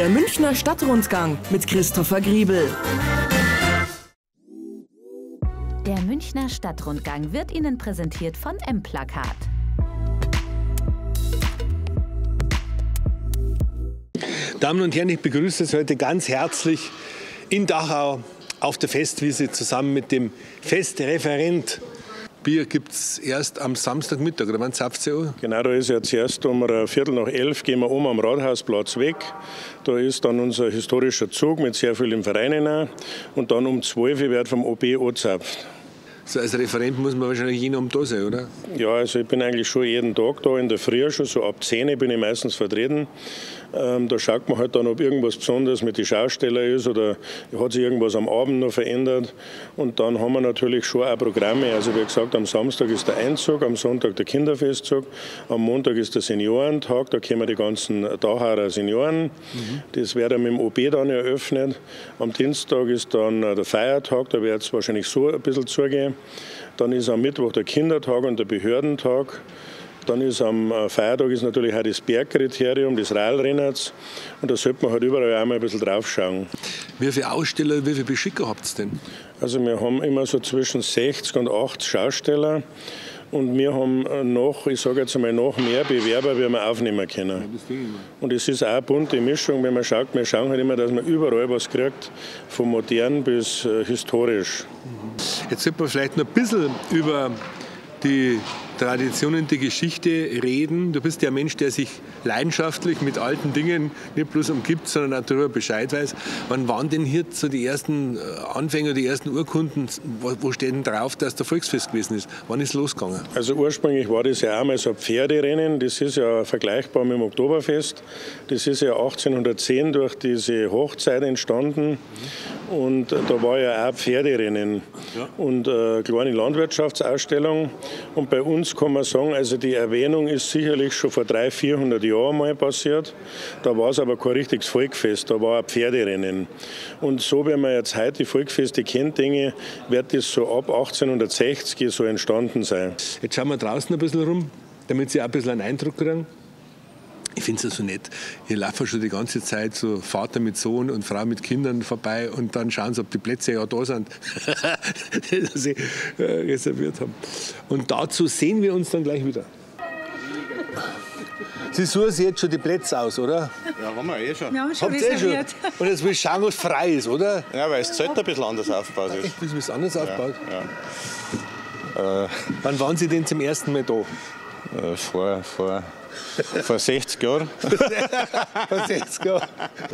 Der Münchner Stadtrundgang mit Christopher Griebel. Der Münchner Stadtrundgang wird Ihnen präsentiert von M-Plakat. Damen und Herren, ich begrüße Sie heute ganz herzlich in Dachau auf der Festwiese zusammen mit dem Festreferent. Bier gibt es erst am Samstagmittag, oder wann zapft ihr an? Genau, da ist ja zuerst um Viertel nach elf gehen wir oben am Rathausplatz weg. Da ist dann unser historischer Zug mit sehr vielen Vereinen. Und dann um zwölf wird vom OB angezapft. So als Referent muss man wahrscheinlich jeden Abend da sein, oder? Ja, also ich bin eigentlich schon jeden Tag da, in der Früh schon, so ab 10 bin ich meistens vertreten. Ähm, da schaut man halt dann, ob irgendwas Besonderes mit den Schaustellern ist oder hat sich irgendwas am Abend noch verändert. Und dann haben wir natürlich schon auch Programme. Also wie gesagt, am Samstag ist der Einzug, am Sonntag der Kinderfestzug, am Montag ist der Seniorentag, da kommen die ganzen Dachauer Senioren. Mhm. Das wird dann mit dem OB dann eröffnet. Am Dienstag ist dann der Feiertag, da wird es wahrscheinlich so ein bisschen zugehen. Dann ist am Mittwoch der Kindertag und der Behördentag. Dann ist am äh, Feiertag ist natürlich auch das Bergkriterium, das Railrennens. Und da sollte man halt überall einmal ein bisschen drauf schauen. Wie viele Aussteller, wie viele Beschicker habt ihr denn? Also wir haben immer so zwischen 60 und 80 Schausteller. Und wir haben äh, noch, ich sage jetzt einmal, noch mehr Bewerber, wie wir aufnehmen können. Und es ist auch eine bunte Mischung, wenn man schaut. Wir schauen halt immer, dass man überall was kriegt, von modern bis äh, historisch. Jetzt sollte man vielleicht noch ein bisschen über die Traditionen, die Geschichte reden. Du bist ja ein Mensch, der sich leidenschaftlich mit alten Dingen nicht bloß umgibt, sondern auch darüber Bescheid weiß. Wann waren denn hier so die ersten äh, Anfänger, die ersten Urkunden? Wo steht denn drauf, dass der Volksfest gewesen ist? Wann ist es losgegangen? Also ursprünglich war das ja einmal so ein Pferderennen. Das ist ja vergleichbar mit dem Oktoberfest. Das ist ja 1810 durch diese Hochzeit entstanden. Und da war ja auch Pferderennen und eine äh, kleine Landwirtschaftsausstellung. Und bei uns kann man sagen, also die Erwähnung ist sicherlich schon vor 300, 400 Jahren mal passiert. Da war es aber kein richtiges Volkfest, da war ein Pferderennen. Und so, wie man jetzt heute die Volkfeste kennt, ich, wird das so ab 1860 so entstanden sein. Jetzt schauen wir draußen ein bisschen rum, damit Sie auch ein bisschen einen Eindruck kriegen. Ich finde es ja so nett. Hier laufen schon die ganze Zeit so Vater mit Sohn und Frau mit Kindern vorbei und dann schauen sie, ob die Plätze ja da sind, die sie äh, reserviert haben. Und dazu sehen wir uns dann gleich wieder. Sie suchen sich jetzt schon die Plätze aus, oder? Ja, haben wir eh schon. Wir haben schon Habt ihr eh schon? Und jetzt will ich schauen, was frei ist, oder? Ja, weil das Zelt ein bisschen anders aufgebaut ist. Wie es anders aufgebaut? Ja. Äh, Wann waren Sie denn zum ersten Mal da? äh, vor, vor, vor 60 Jahren. Jetzt gar?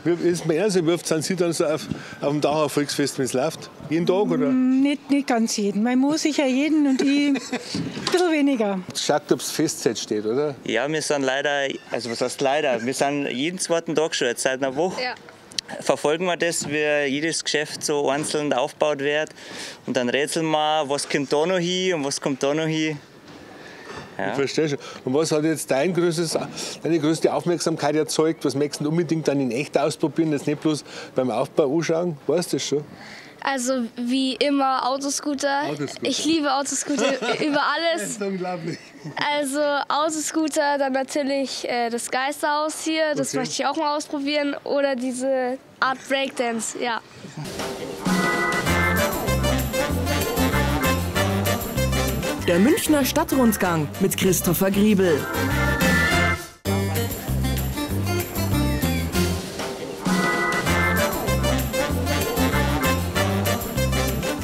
Wie ist mir wie oft sind Sie dann so auf, auf dem Dachauer Volksfest, wenn es läuft? Jeden Tag, oder? Nicht, nicht ganz jeden. Man muss sicher jeden und ich ein bisschen weniger. Schaut, ob das Festzeit steht, oder? Ja, wir sind leider, also was heißt leider, wir sind jeden zweiten Tag schon jetzt seit einer Woche. Verfolgen wir das, wie jedes Geschäft so einzeln aufgebaut wird. Und dann rätseln wir, was kommt da noch hin und was kommt da noch hin. Ich verstehe schon. Und was hat jetzt dein größtes, deine größte Aufmerksamkeit erzeugt? Was möchtest du unbedingt dann in echt ausprobieren, jetzt nicht bloß beim Aufbau anschauen? Weißt du das schon? Also wie immer Autoscooter. Autoscooter. Ich liebe Autoscooter über alles. unglaublich. Also Autoscooter, dann natürlich äh, das Geisterhaus hier, das Okay. möchte ich auch mal ausprobieren. Oder diese Art Breakdance, ja. Der Münchner Stadtrundgang mit Christopher Griebel.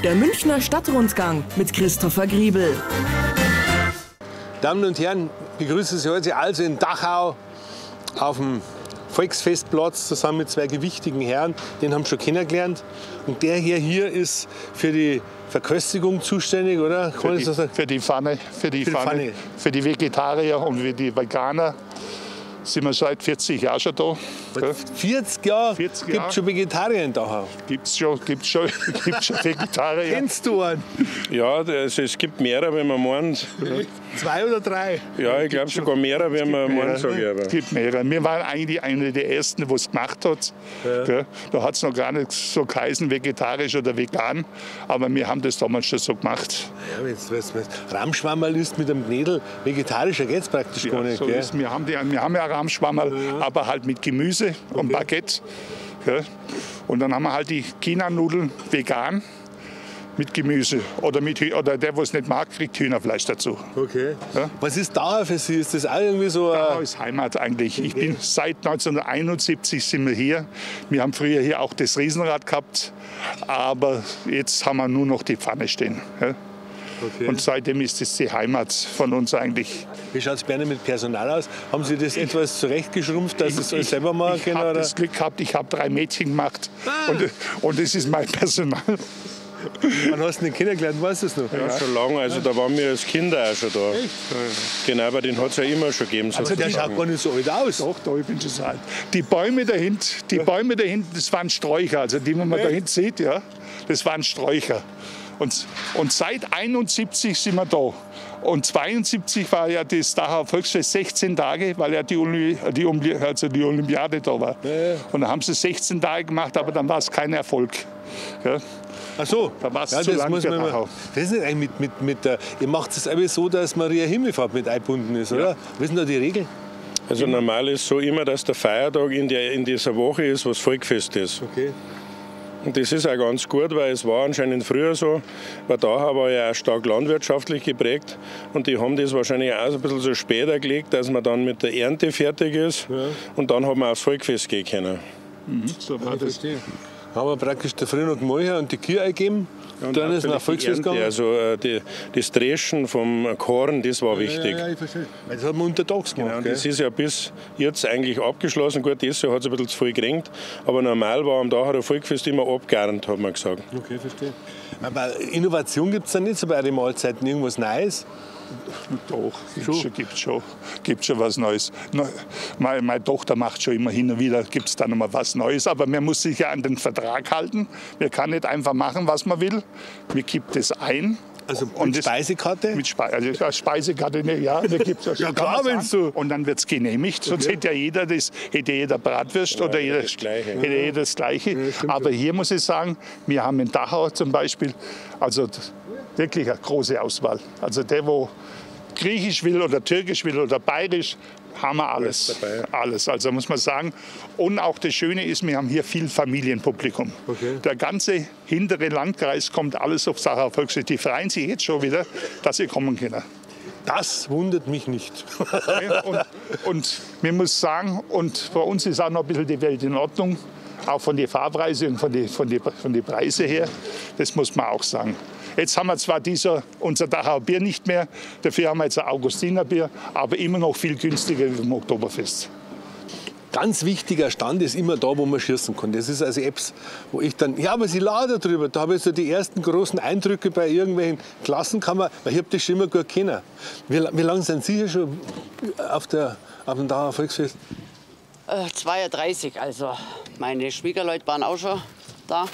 Der Münchner Stadtrundgang mit Christopher Griebel. Damen und Herren, ich begrüße Sie heute also in Dachau auf dem Volksfestplatz zusammen mit zwei gewichtigen Herren. Den haben wir schon kennengelernt. Und der hier, hier ist für die Verköstigung zuständig, oder? Kann Für die, sagen? für die Pfanne, für die Für die Pfanne, Pfanne. für die Vegetarier und für die Veganer sind wir seit 40 Jahren schon da. Seit 40 Jahre 40 gibt Jahre. es schon Vegetarier in Dachau. Gibt's schon, gibt's schon, gibt's schon Vegetarier. Kennst du einen? Ja, also es gibt mehrere, wenn man meint. Zwei oder drei? Ja, ich glaube sogar mehrere, wenn man meint, sage ich aber. Es gibt mehrere. Wir waren eigentlich eine der ersten, die es gemacht hat. Gell? Da hat es noch gar nicht so geheißen, vegetarisch oder vegan. Aber wir haben das damals schon so gemacht. Ja, wenn du Ramschwammerl ist mit einem Knädel, vegetarischer geht es praktisch gar Ja, nicht. so gell? ist, wir, haben die, wir haben ja Rahmschwammerl, aber halt mit Gemüse und Baguette. Gell? Und dann haben wir halt die China-Nudeln vegan mit Gemüse. Oder, mit, oder der, der es nicht mag, kriegt Hühnerfleisch dazu. Okay. Ja. Was ist Dauer für Sie? Ist das auch irgendwie so Da ein... ist Heimat eigentlich. Ich bin seit 1971 sind wir hier. Wir haben früher hier auch das Riesenrad gehabt, aber jetzt haben wir nur noch die Pfanne stehen. Ja? Okay. Und seitdem ist es die Heimat von uns eigentlich. Wie schaut es bei Ihnen mit Personal aus? Haben Sie das etwas zurechtgeschrumpft, dass Sie es selber machen ich können? habe Oder? das Glück gehabt, ich habe drei Mädchen gemacht und, und das ist mein Personal. Wann hast du den kennengelernt? Weißt du es noch? Ja, schon lange. Also da waren wir als Kinder auch schon da. Genau, aber den hat es ja immer schon gegeben. Also der schaut gar nicht so alt aus. Doch, da, ich bin schon so alt. Die Bäume da hinten, die Bäume da hinten, das waren Sträucher, also die, die man da hinten sieht, ja, das waren Sträucher. Und, und seit 71 sind wir da. Und 72 war ja das Dachauer Volksfest 16 Tage, weil ja die, Olympi die, Olympi also die Olympiade da war. Und dann haben sie 16 Tage gemacht, aber dann war es kein Erfolg. Ja. Ach so. Da war's ja, zu das lang, muss man immer. Das ist nicht eigentlich mit, mit, mit der, ihr macht es aber so, dass Maria Himmelfahrt mit eingebunden ist, oder? Was ist denn da die Regel? Also normal ist so immer, dass der Feiertag in, der, in dieser Woche ist, was Volkfest ist. Okay. Und das ist auch ganz gut, weil es war anscheinend früher so, weil Dachau war ja auch stark landwirtschaftlich geprägt und die haben das wahrscheinlich auch ein bisschen so später gelegt, dass man dann mit der Ernte fertig ist und dann hat man aufs Volkfest gehen können. So war das. Haben wir praktisch der Früh noch gemolchen und die Kühe eingegeben. Und dann ist nach Volksfest gegangen. Also äh, die, das Dreschen vom Korn, das war wichtig. Ja, ja. Weil Das hat man untertags Genau, gemacht. und gell? das ist ja bis jetzt eigentlich abgeschlossen. Gut, das Jahr hat es ein bisschen zu viel gerenkt, aber normal war am Dacher Volkfest immer abgerannt, hat man gesagt. Okay, verstehe. Aber Innovation gibt es da nicht so bei den Mahlzeiten, irgendwas Neues? Doch, gibt schon, gibt schon, gibt schon was Neues. Ne, Meine, meine Tochter macht schon immer hin und wieder, gibt es da noch mal was Neues. Aber man muss sich ja an den Vertrag halten. Man kann nicht einfach machen, was man will. Man gibt es ein. Also Und mit das- Speisekarte? Mit Spe also ja, Speisekarte, ne, ja, da gibt's ja, Ja, klar, wenn's sagen. Und dann wird es genehmigt. Sonst hätte ja jeder das, hätte jeder Bratwürst oder jeder, das Gleiche. hätte jeder das Gleiche. Aber hier muss ich sagen, wir haben in Dachau zum Beispiel, also wirklich eine große Auswahl. Also der, wo Griechisch will oder Türkisch will oder Bayerisch, haben wir alles. Alles. Also muss man sagen. Und auch das Schöne ist, wir haben hier viel Familienpublikum. Der ganze hintere Landkreis kommt alles auf Sache Volksfest. Die freuen sich jetzt schon wieder, dass sie kommen können. Das wundert mich nicht. Und, und man muss sagen, und bei uns ist auch noch ein bisschen die Welt in Ordnung, auch von der Fahrpreise und von den von die, von die Preise her. Das muss man auch sagen. Jetzt haben wir zwar dieser, unser Dachauer Bier nicht mehr, dafür haben wir jetzt ein Augustinerbier, aber immer noch viel günstiger wie beim Oktoberfest. Ganz wichtiger Stand ist immer da, wo man schießen kann. Das ist also Apps, wo ich dann, ja, aber sie laden drüber. Da habe ich so die ersten großen Eindrücke bei irgendwelchen Klassenkammern, weil ich habe das schon immer gut kennen. Wie, wie lange sind Sie hier schon auf, der, auf dem Dauer Volksfest? Äh, 32, also meine Schwiegerleute waren auch schon da.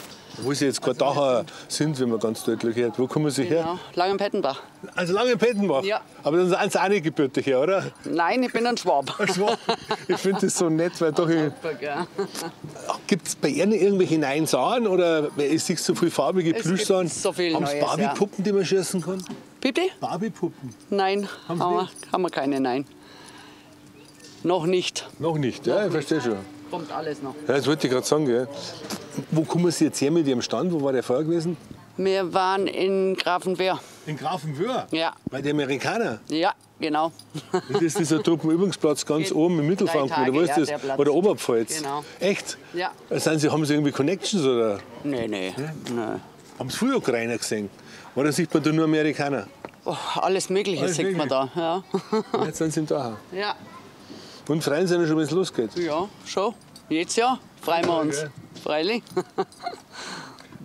Wo Sie jetzt gerade da sind, wenn man ganz deutlich hört. Wo kommen Sie her? Genau, Langenpettenbach. Also lange in Pettenbach. Ja. Aber dann sind Sie auch nicht gebürtig her, oder? Nein, ich bin ein Schwab. Ich finde das so nett, weil doch Ja. Gibt es bei Ihnen irgendwelche neuen Sachen oder es sich so viele farbige gibt so viel Haben Sie Barbie-Puppen, die man schießen kann? Bitte? Barbie-Puppen? Nein, haben, Sie wir, haben wir keine, nein. Noch nicht. Noch nicht, ja, ich verstehe schon. Kommt alles noch. Ja, das wollte ich gerade sagen. Gell. Wo kommen Sie jetzt her mit Ihrem Stand? Wo war der vorher gewesen? Wir waren in Grafenwehr. In Grafenwöhr? Ja, Bei den Amerikanern? ja, genau. Das ist dieser Truppenübungsplatz ganz In oben im Mittelfranken. Oder ist das? ja, Platz. Oder Oberpfalz? Genau. Echt? Ja. Sind Sie, haben Sie irgendwie Connections oder Nee, nee. nee. haben Sie früher Ukrainer gesehen? Oder sieht man da nur Amerikaner? Oh, alles Mögliche Alles sieht man da. Ja. Jetzt sind Sie da. ja, Und freuen Sie sich schon, wenn es losgeht. ja, schon. Jetzt ja, freuen wir uns. gell. Freilich.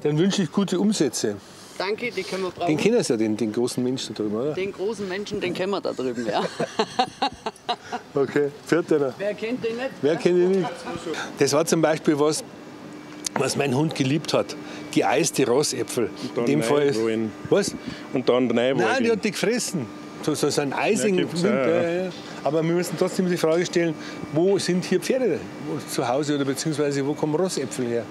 Dann wünsche ich gute Umsätze. Danke, die können wir brauchen. Den kennen Sie ja, den, den großen Menschen da drüben, oder? Den großen Menschen, den kennen wir da drüben, ja. Okay, vierter. Wer kennt den nicht? Wer kennt ihn nicht? Das war zum Beispiel was, was mein Hund geliebt hat. Geeiste Rossäpfel. In dann dem Fall ist. Was? Und dann Nein, die hat die gefressen. So, so, so ein Eising. Ja, Aber wir müssen trotzdem die Frage stellen, wo sind hier Pferde zu Hause oder beziehungsweise wo kommen Rossäpfel her?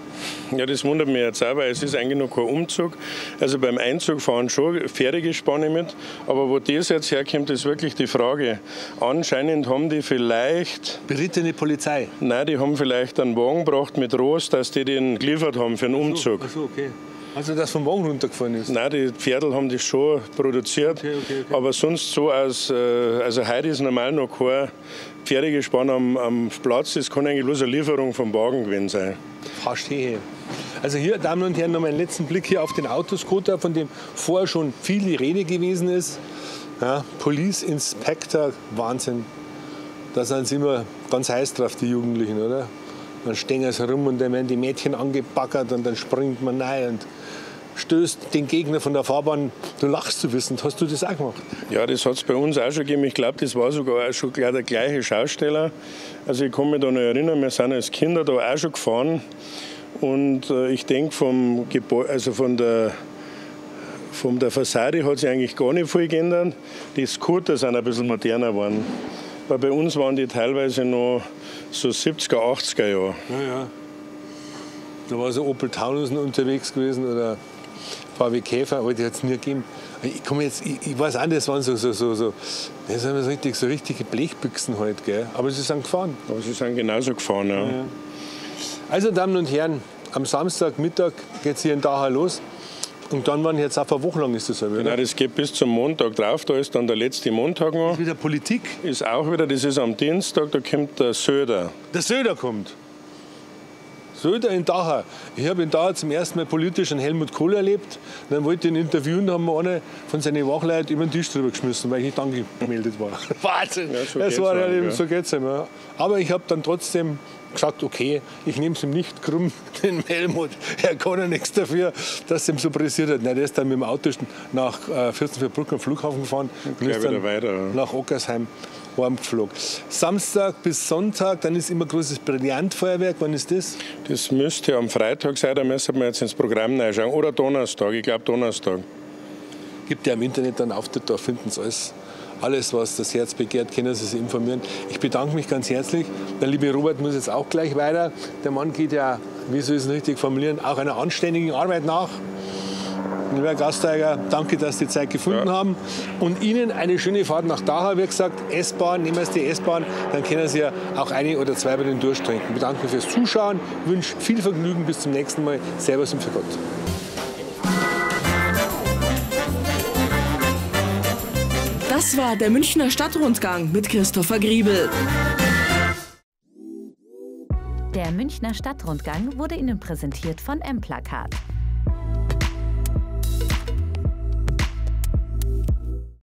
Ja, das wundert mich jetzt auch, weil es ist eigentlich noch kein Umzug. Also beim Einzug fahren schon Pferdegespanne mit, aber wo das jetzt herkommt, ist wirklich die Frage. Anscheinend haben die vielleicht... Berittene Polizei? Nein, die haben vielleicht einen Wagen gebracht mit Rost, dass die den geliefert haben für einen Umzug. Ach so, okay. Also, dass vom Wagen runtergefahren ist? Nein, die Pferdel haben das schon produziert. Okay, okay, okay. Aber sonst so aus, äh, also heute ist normal noch kein Pferdegespann am, am Platz. Das kann eigentlich bloß eine Lieferung vom Wagen gewesen sein. Verstehe. Also hier, Damen und Herren, noch meinen letzten Blick hier auf den Autoscooter, von dem vorher schon viel die Rede gewesen ist. Ja, Police Inspector, Wahnsinn. Da sind sie immer ganz heiß drauf, die Jugendlichen, oder? Dann stehen sie rum und dann werden die Mädchen angebackert und dann springt man rein und stößt den Gegner von der Fahrbahn. Du lachst zu wissen. Hast du das auch gemacht? Ja, das hat es bei uns auch schon gegeben. Ich glaube, das war sogar schon gleich der gleiche Schausteller. Also ich kann mich da noch erinnern, wir sind als Kinder da auch schon gefahren. Und äh, ich denke, also von der von der Fassade hat sich eigentlich gar nicht viel geändert. Die Scooter sind ein bisschen moderner geworden. Weil bei uns waren die teilweise noch so 70er, 80er Jahre. Ja, ja. Da war so Opel Taunusen unterwegs gewesen oder VW Käfer, aber die hat es nie gegeben. Ich, komm jetzt, ich, ich weiß auch, das waren so, so, so, so, das sind so, richtig, so richtige Blechbüchsen halt, gell? aber sie sind gefahren. Aber sie sind genauso gefahren, ja. ja. Also, Damen und Herren, am Samstagmittag geht es hier in Dachau los. Und dann waren jetzt auch eine Woche lang ist das so, oder? Genau, das geht bis zum Montag drauf. Da ist dann der letzte Montag noch. Ist wieder Politik? Ist auch wieder, das ist am Dienstag, da kommt der Söder. Der Söder kommt? Söder in Dachau. Ich habe in Dachau zum ersten Mal politisch einen Helmut Kohl erlebt. Dann wollte ich ihn interviewen, haben wir eine von seinen Wachleuten über den Tisch drüber geschmissen, weil ich nicht angemeldet war. Wahnsinn! Ja, so das war ja eben, so geht's ihm. Ja. Aber ich habe dann trotzdem gesagt, okay, ich nehme es ihm nicht krumm, den Helmut. Er kann ja nichts dafür, dass es ihm so pressiert hat. Nein, der ist dann mit dem Auto nach äh, Fürstenfeldbruck am Flughafen gefahren und ist dann weiter, nach Ockersheim heimgeflogen. Samstag bis Sonntag, dann ist immer großes Brillantfeuerwerk. Wann ist das? Das müsste am Freitag sein, da müssen wir jetzt ins Programm reinschauen. Oder Donnerstag, ich glaube Donnerstag. Gibt ja im Internet einen Auftritt, da finden Sie alles alles, was das Herz begehrt, können Sie sich informieren. Ich bedanke mich ganz herzlich. Der liebe Robert muss jetzt auch gleich weiter. Der Mann geht ja, wie soll ich es richtig formulieren, auch einer anständigen Arbeit nach. Lieber Herr Gasteiger, danke, dass Sie die Zeit gefunden ja. haben. Und Ihnen eine schöne Fahrt nach Dachau. Wie gesagt, S-Bahn, nehmen Sie die S-Bahn, dann können Sie ja auch eine oder zwei bei den durchtrinken. Ich bedanke mich fürs Zuschauen, wünsche viel Vergnügen, bis zum nächsten Mal. Servus und für Gott. Das war der Münchner Stadtrundgang mit Christopher Griebel. Der Münchner Stadtrundgang wurde Ihnen präsentiert von M-Plakat.